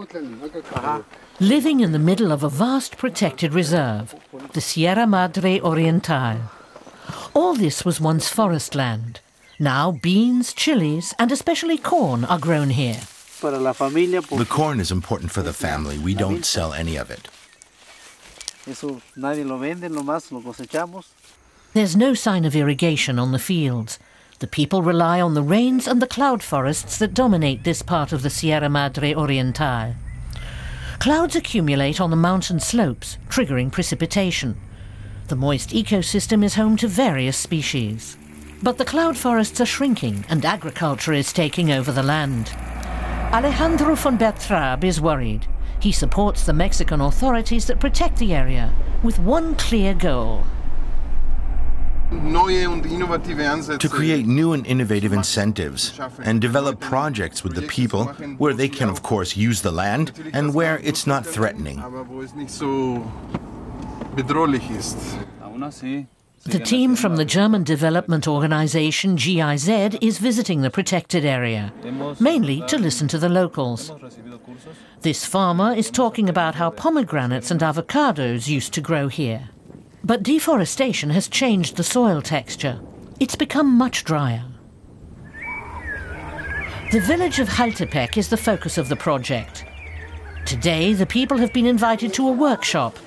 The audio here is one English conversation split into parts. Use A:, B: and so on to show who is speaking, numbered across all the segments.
A: Uh-huh. living in the middle of a vast protected reserve, the Sierra Madre Oriental. All this was once forest land. Now beans, chilies, and especially corn are grown here.
B: The corn is important for the family. We don't sell any of it.
A: There's no sign of irrigation on the fields. The people rely on the rains and the cloud forests that dominate this part of the Sierra Madre Oriental. Clouds accumulate on the mountain slopes, triggering precipitation. The moist ecosystem is home to various species. But the cloud forests are shrinking and agriculture is taking over the land. Alejandro von Bertrab is worried. He supports the Mexican authorities that protect the area with one clear goal.
B: To create new and innovative incentives and develop projects with the people where they can, of course, use the land and where it's not threatening.
A: The team from the German development organization GIZ is visiting the protected area, mainly to listen to the locals. This farmer is talking about how pomegranates and avocados used to grow here. But deforestation has changed the soil texture. It's become much drier. The village of Haltepec is the focus of the project. Today, the people have been invited to a workshop.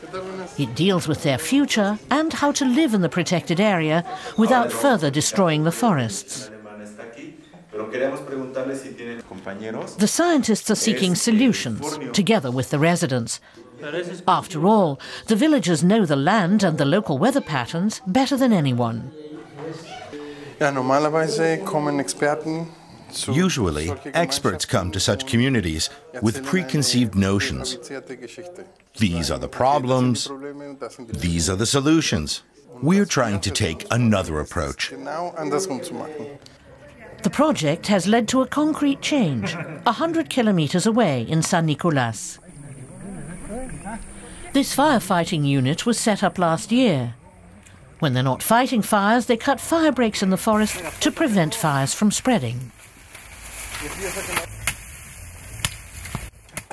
A: It deals with their future and how to live in the protected area without further destroying the forests. The scientists are seeking solutions, together with the residents. After all, the villagers know the land and the local weather patterns better than anyone.
B: Usually, experts come to such communities with preconceived notions. These are the problems, these are the solutions. We're trying to take another approach.
A: The project has led to a concrete change, 100 kilometers away in San Nicolas. This firefighting unit was set up last year. When they're not fighting fires, they cut fire breaks in the forest to prevent fires from spreading.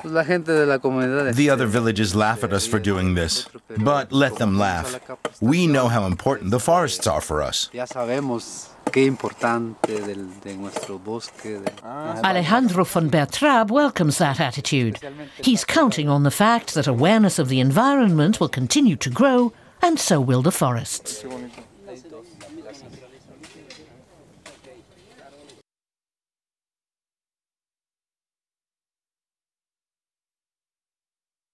B: The other villages laugh at us for doing this, but let them laugh. We know how important the forests are for us.
A: Alejandro von Bertrab welcomes that attitude. He's counting on the fact that awareness of the environment will continue to grow, and so will the forests.